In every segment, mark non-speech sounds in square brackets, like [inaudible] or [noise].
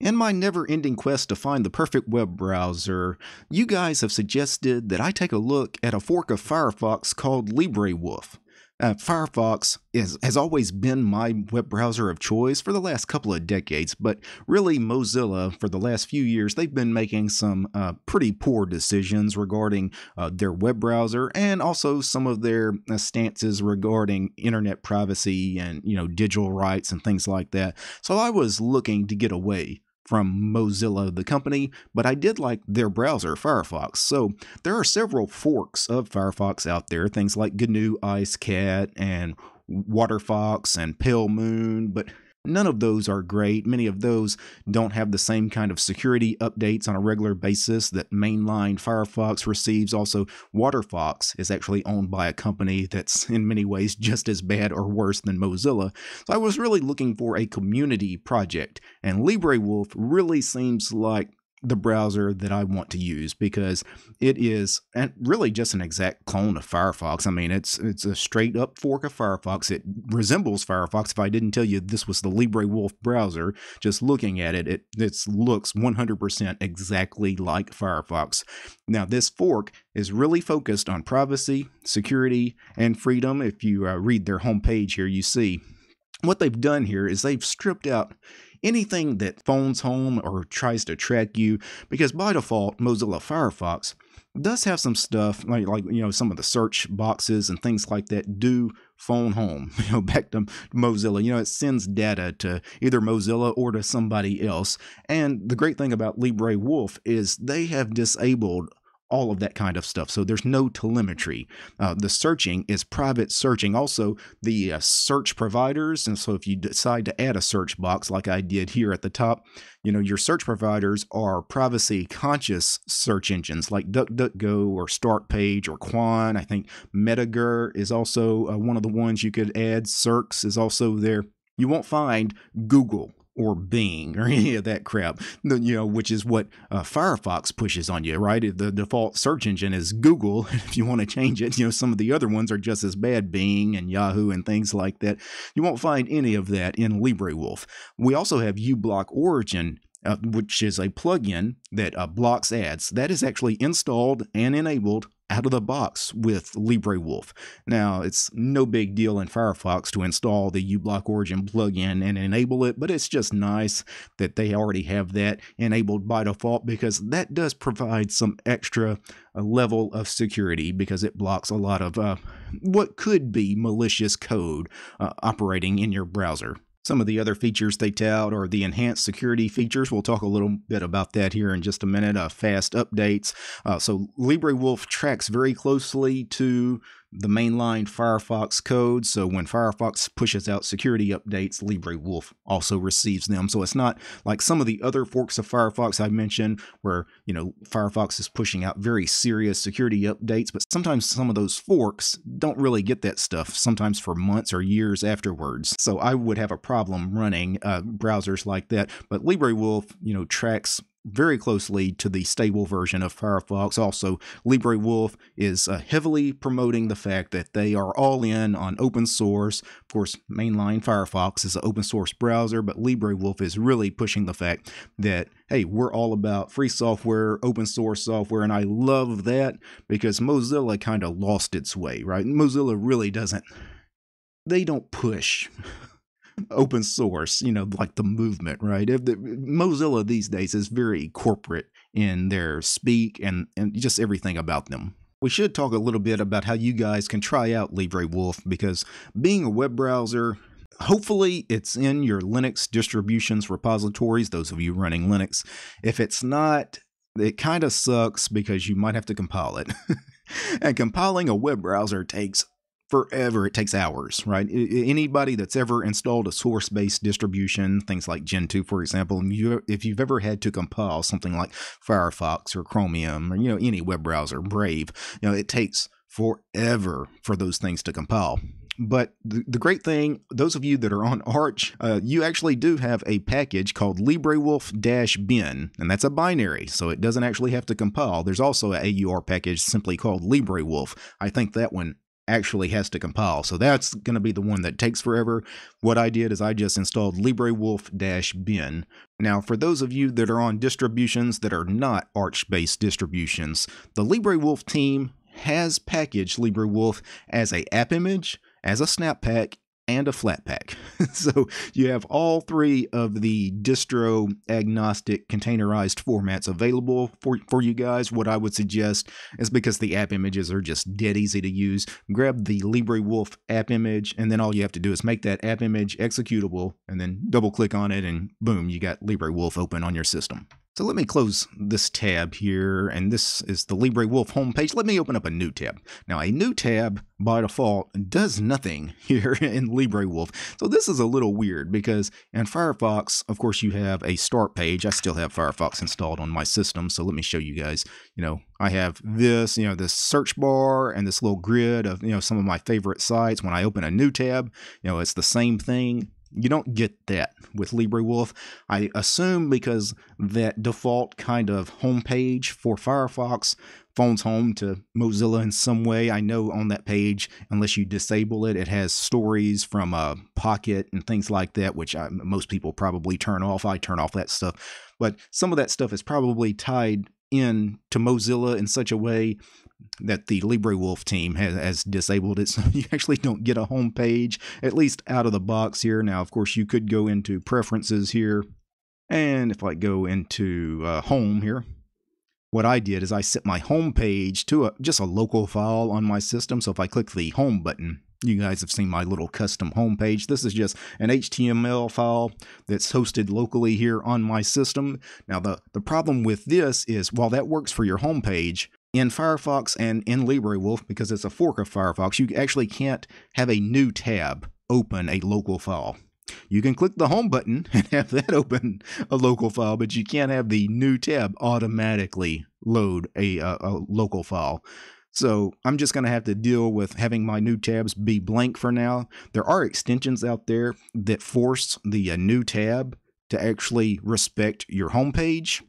In my never ending quest to find the perfect web browser, you guys have suggested that I take a look at a fork of Firefox called LibreWolf. Uh, Firefox is, has always been my web browser of choice for the last couple of decades, but really Mozilla, for the last few years, they've been making some uh, pretty poor decisions regarding uh, their web browser and also some of their uh, stances regarding internet privacy and you know digital rights and things like that. So I was looking to get away from Mozilla, the company, but I did like their browser, Firefox. So there are several forks of Firefox out there, things like GNU IceCat and WaterFox and Pale Moon, but None of those are great. Many of those don't have the same kind of security updates on a regular basis that mainline Firefox receives. Also, WaterFox is actually owned by a company that's in many ways just as bad or worse than Mozilla. So I was really looking for a community project, and LibreWolf really seems like the browser that I want to use because it is and really just an exact clone of Firefox. I mean, it's it's a straight up fork of Firefox. It resembles Firefox. If I didn't tell you this was the LibreWolf browser, just looking at it, it it looks 100% exactly like Firefox. Now, this fork is really focused on privacy, security, and freedom. If you uh, read their homepage here, you see what they've done here is they've stripped out anything that phones home or tries to track you, because by default, Mozilla Firefox does have some stuff like like you know some of the search boxes and things like that do phone home [laughs] you know back to mozilla. You know it sends data to either mozilla or to somebody else. And the great thing about librewolf is they have disabled all of that kind of stuff. So there's no telemetry. Uh, the searching is private searching. Also, the uh, search providers, and so if you decide to add a search box like I did here at the top, you know, your search providers are privacy conscious search engines like DuckDuckGo or StartPage or Qwant. I think Metager is also uh, one of the ones you could add. Searx is also there. You won't find Google or Bing or [laughs] any of that crap, you know, which is what uh, Firefox pushes on you, right? The default search engine is Google. [laughs] If you want to change it, you know, some of the other ones are just as bad, Bing and Yahoo and things like that. You won't find any of that in LibreWolf. We also have uBlock Origin uh, which is a plugin that uh, blocks ads. That is actually installed and enabled out of the box with LibreWolf. Now, it's no big deal in Firefox to install the uBlock Origin plugin and enable it, but it's just nice that they already have that enabled by default because that does provide some extra uh, level of security because it blocks a lot of uh, what could be malicious code uh, operating in your browser. Some of the other features they tout are the enhanced security features. We'll talk a little bit about that here in just a minute. Uh, fast updates. Uh, so LibreWolf tracks very closely to the mainline Firefox code. So when Firefox pushes out security updates, LibreWolf also receives them. So it's not like some of the other forks of Firefox I mentioned where, you know, Firefox is pushing out very serious security updates, but sometimes some of those forks don't really get that stuff, sometimes for months or years afterwards. So I would have a problem running uh, browsers like that. But LibreWolf, you know, tracks very closely to the stable version of Firefox. Also, LibreWolf is uh, heavily promoting the fact that they are all in on open source. Of course, mainline Firefox is an open source browser, but LibreWolf is really pushing the fact that, hey, we're all about free software, open source software, and I love that because Mozilla kind of lost its way, right? Mozilla really doesn't, they don't push open source, you know, like the movement, right? The, Mozilla these days is very corporate in their speak and, and just everything about them. We should talk a little bit about how you guys can try out LibreWolf because being a web browser, hopefully it's in your Linux distributions repositories, those of you running Linux. If it's not, it kind of sucks because you might have to compile it. [laughs] and compiling a web browser takes forever. It takes hours, right? Anybody that's ever installed a source based distribution, things like Gentoo, for example, if you've ever had to compile something like Firefox or Chromium or, you know, any web browser, Brave, you know, it takes forever for those things to compile. But the, the great thing, those of you that are on Arch, uh, you actually do have a package called LibreWolf bin, and that's a binary, so it doesn't actually have to compile. There's also a AUR package simply called LibreWolf. I think that one actually has to compile. So that's going to be the one that takes forever. What I did is I just installed LibreWolf-bin. Now, for those of you that are on distributions that are not Arch-based distributions, the LibreWolf team has packaged LibreWolf as a app image, as a snap pack, and a Flatpak. [laughs] so you have all three of the distro agnostic containerized formats available for, for you guys. What I would suggest is because the app images are just dead easy to use, grab the LibreWolf app image, and then all you have to do is make that app image executable, and then double click on it, and boom, you got LibreWolf open on your system. So let me close this tab here, and this is the LibreWolf homepage. Let me open up a new tab. Now, a new tab by default does nothing [laughs] here in LibreWolf. So this is a little weird because in Firefox, of course, you have a start page. I still have Firefox installed on my system, so let me show you guys. You know, I have this, you know, this search bar and this little grid of, you know, some of my favorite sites. When I open a new tab, you know, it's the same thing you don't get that with LibreWolf. I assume because that default kind of homepage for Firefox phones home to Mozilla in some way. I know on that page, unless you disable it, it has stories from uh, Pocket and things like that, which I, most people probably turn off. I turn off that stuff. But some of that stuff is probably tied in to Mozilla in such a way that the LibreWolf team has, has, disabled it, so [laughs] you actually don't get a home page, at least out of the box here. Now, of course, you could go into preferences here, and if I go into uh, home here, what I did is I set my home page to a, just a local file on my system. So if I click the home button, you guys have seen my little custom home page. This is just an HTML file that's hosted locally here on my system. Now, the, the problem with this is while that works for your home page, in Firefox and in LibreWolf, because it's a fork of Firefox, you actually can't have a new tab open a local file. You can click the home button [laughs] and have that open a local file, but you can't have the new tab automatically load a, a, a local file. So I'm just going to have to deal with having my new tabs be blank for now. There are extensions out there that force the uh, new tab to actually respect your home page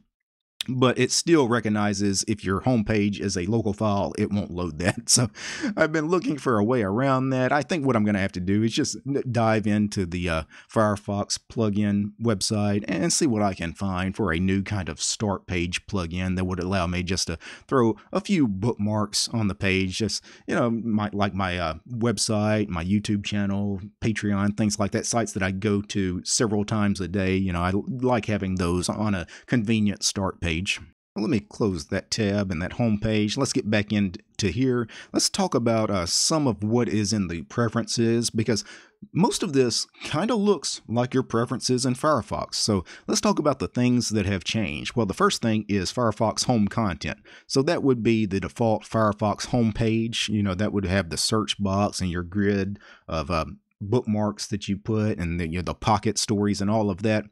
but it still recognizes if your home page is a local file, it won't load that. [laughs] So I've been looking for a way around that. I think what I'm going to have to do is just dive into the uh, Firefox plugin website and see what I can find for a new kind of start page plugin that would allow me just to throw a few bookmarks on the page, just, you know, my, like my uh, website, my YouTube channel, Patreon, things like that, sites that I go to several times a day. You know, I like having those on a convenient start page page. Let me close that tab and that home page. Let's get back into here. Let's talk about uh, some of what is in the preferences because most of this kind of looks like your preferences in Firefox. So let's talk about the things that have changed. Well, the first thing is Firefox home content. So that would be the default Firefox home page. You know, that would have the search box and your grid of uh, bookmarks that you put and the, you know, the pocket stories and all of that.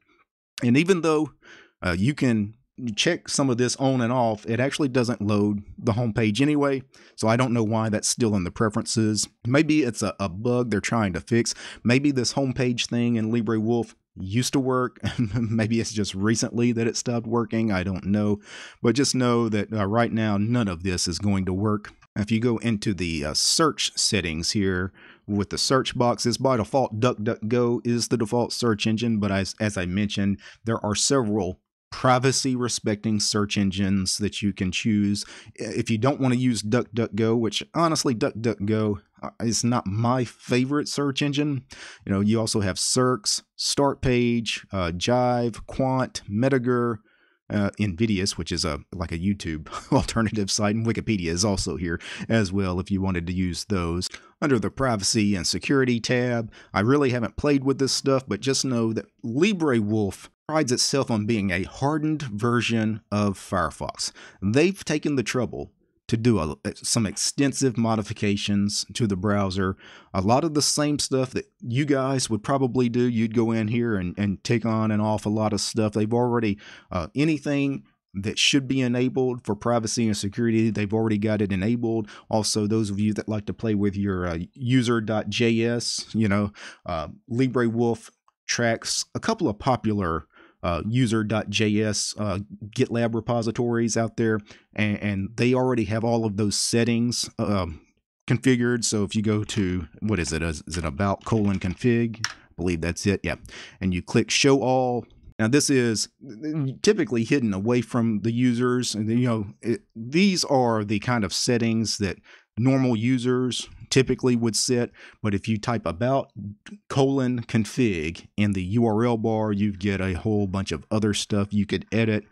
And even though uh, you can you check some of this on and off, it actually doesn't load the home page anyway. So I don't know why that's still in the preferences. Maybe it's a, a bug they're trying to fix. Maybe this homepage thing in LibreWolf used to work. [laughs] Maybe it's just recently that it stopped working. I don't know. But just know that uh, right now, none of this is going to work. If you go into the uh, search settings here with the search boxes, by default, DuckDuckGo is the default search engine. But as, as I mentioned, there are several privacy respecting search engines that you can choose. If you don't want to use DuckDuckGo, which honestly, DuckDuckGo uh, is not my favorite search engine, you know, you also have Searx, StartPage, uh, Jive, Qwant, Metager, uh, Invidious, which is a like a YouTube [laughs] alternative site, and Wikipedia is also here as well if you wanted to use those. Under the privacy and security tab, I really haven't played with this stuff, but just know that LibreWolf prides itself on being a hardened version of Firefox. They've taken the trouble to do a, some extensive modifications to the browser. A lot of the same stuff that you guys would probably do. You'd go in here and, and take on and off a lot of stuff. They've already, uh, anything that should be enabled for privacy and security, they've already got it enabled. Also, those of you that like to play with your uh, user.js, you know, uh, LibreWolf tracks a couple of popular uh, user.js uh, GitLab repositories out there, and, and, they already have all of those settings um, configured. So if you go to, what is it? Is it about colon config? I believe that's it. Yeah. And you click show all. Now this is typically hidden away from the users. And you know, it, these are the kind of settings that normal users typically would set. But if you type about colon config in the URL bar, you get a whole bunch of other stuff you could edit.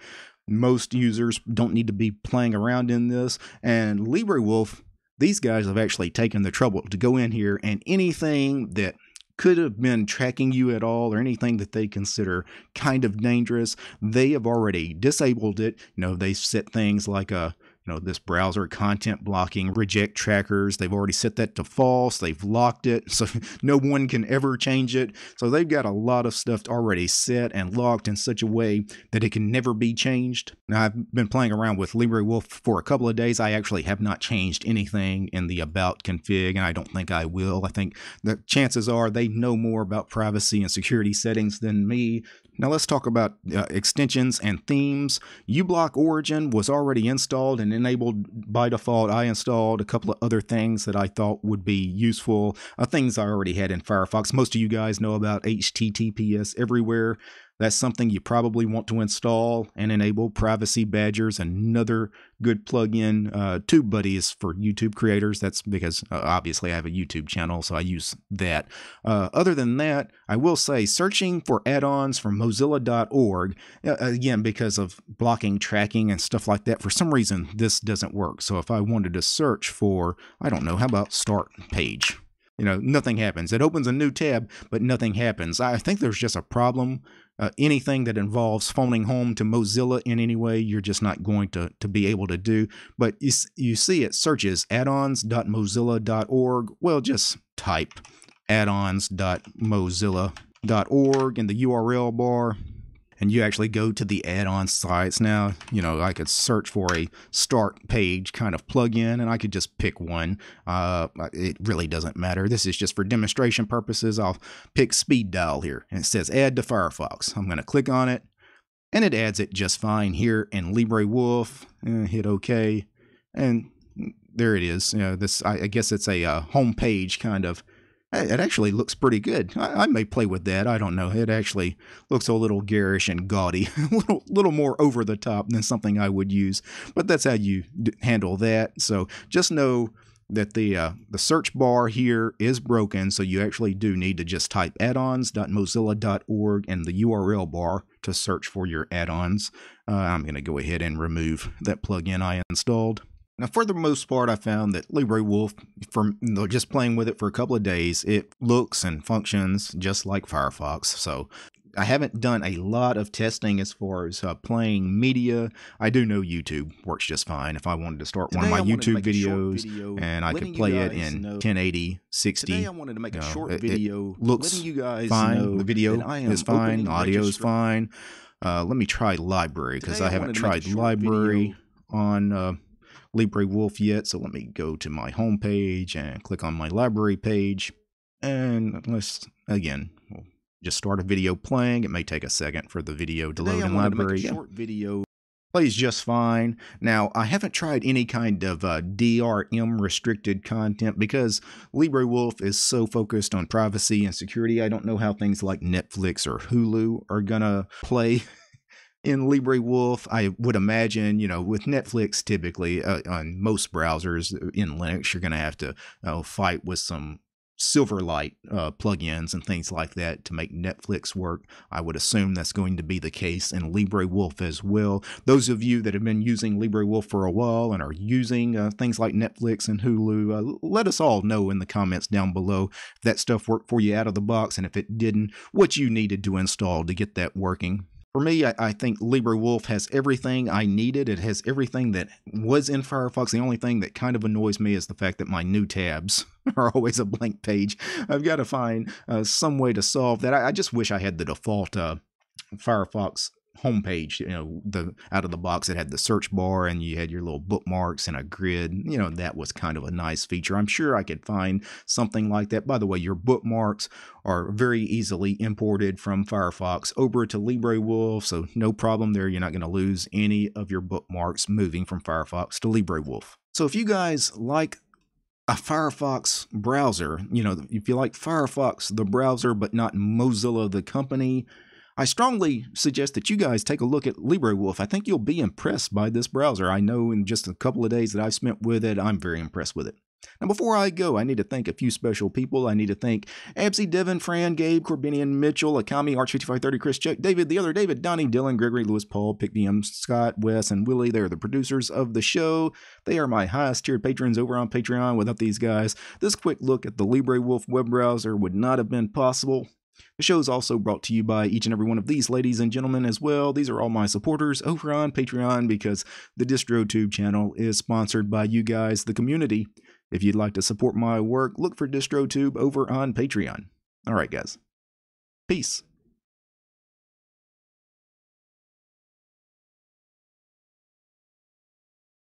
Most users don't need to be playing around in this. And LibreWolf, these guys have actually taken the trouble to go in here and anything that could have been tracking you at all or anything that they consider kind of dangerous, they have already disabled it. You know, they set things like a you know, this browser content blocking reject trackers. They've already set that to false. They've locked it, [laughs] so no one can ever change it. So they've got a lot of stuff already set and locked in such a way that it can never be changed. Now, I've been playing around with LibreWolf for a couple of days. I actually have not changed anything in the about config, and I don't think I will. I think the chances are they know more about privacy and security settings than me. Now let's talk about uh, extensions and themes. uBlock Origin was already installed and enabled by default. I installed a couple of other things that I thought would be useful, uh, things I already had in Firefox. Most of you guys know about HTTPS everywhere. That's something you probably want to install and enable Privacy Badger's, another good plugin. Uh, TubeBuddy is for YouTube creators. That's because uh, obviously I have a YouTube channel, so I use that. Uh, other than that, I will say searching for add-ons from Mozilla.org, uh, again, because of blocking tracking and stuff like that, for some reason this doesn't work. So if I wanted to search for, I don't know, how about start page? you know, nothing happens. It opens a new tab, but nothing happens. I think there's just a problem uh, anything that involves phoning home to Mozilla in any way, you're just not going to, to be able to do. But you, you see it searches addons.mozilla.org. Well, just type addons.mozilla.org in the URL bar and you actually go to the add-on sites now you know i could search for a start page kind of plugin and i could just pick one. Uh, it really doesn't matter. This is just for demonstration purposes. I'll pick speed dial here and it says add to firefox. I'm going to click on it and it adds it just fine here in librewolf eh, hit ok and there it is. You know this i, I guess it's a uh, home page kind of it actually looks pretty good. I, I, may play with that. I don't know. It actually looks a little garish and gaudy, [laughs] a little, little more over the top than something I would use. But that's how you handle that. So just know that the uh, the search bar here is broken, so you actually do need to just type addons.mozilla.org in the URL bar to search for your add-ons. Uh, I'm going to go ahead and remove that plugin I installed. Now, for the most part, I found that LibreWolf, from just playing with it for a couple of days, it looks and functions just like Firefox. So I haven't done a lot of testing as far as uh, playing media. I do know YouTube works just fine. If I wanted to start Today one of my YouTube videos video, and I could play it in know. 1080, 60. Today I wanted to make a short it, video it looks you guys fine. the video is fine. Audio is fine. Uh, let me try LBRY because I, I haven't tried LBRY on uh, LibreWolf yet, so let me go to my home page and click on my LBRY page. And let's, again, we'll just start a video playing. It may take a second for the video to Today load in LBRY. To short video plays just fine. Now, I haven't tried any kind of uh, DRM restricted content because LibreWolf is so focused on privacy and security. I don't know how things like Netflix or Hulu are going to play [laughs] in LibreWolf, I would imagine, you know, with Netflix typically uh, on most browsers uh, in Linux, you're going to have to uh, fight with some Silverlight uh, plugins and things like that to make Netflix work. I would assume that's going to be the case in LibreWolf as well. Those of you that have been using LibreWolf for a while and are using uh, things like Netflix and Hulu, uh, let us all know in the comments down below if that stuff worked for you out of the box and if it didn't, what you needed to install to get that working. For me, I, I, think LibreWolf has everything I needed. It has everything that was in Firefox. The only thing that kind of annoys me is the fact that my new tabs [laughs] are always a blank page. I've got to find uh, some way to solve that. I, I, just wish I had the default uh, Firefox homepage, you know, the out of the box it had the search bar and you had your little bookmarks and a grid. You know, that was kind of a nice feature. I'm sure I could find something like that. By the way, your bookmarks are very easily imported from Firefox over to LibreWolf, so no problem there. You're not going to lose any of your bookmarks moving from Firefox to LibreWolf. So if you guys like a Firefox browser, you know, if you like Firefox, the browser, but not Mozilla, the company, I strongly suggest that you guys take a look at LibreWolf. I think you'll be impressed by this browser. I know in just a couple of days that I've spent with it, I'm very impressed with it. Now, before I go, I need to thank a few special people. I need to thank Absy, Devin, Fran, Gabe, Corbinian, Mitchell, Akami, Arch5530, Chris, Chuck, David, the other David, Donnie, Dylan, Gregory, Lewis, Paul, PickDM, Scott, Wes, and Willie. They are the producers of the show. They are my highest tiered patrons over on Patreon. Without these guys, this quick look at the LibreWolf web browser would not have been possible. The show is also brought to you by each and every one of these ladies and gentlemen as well. These are all my supporters over on Patreon because the DistroTube channel is sponsored by you guys, the community. If you'd like to support my work, look for DistroTube over on Patreon. All right, guys. Peace.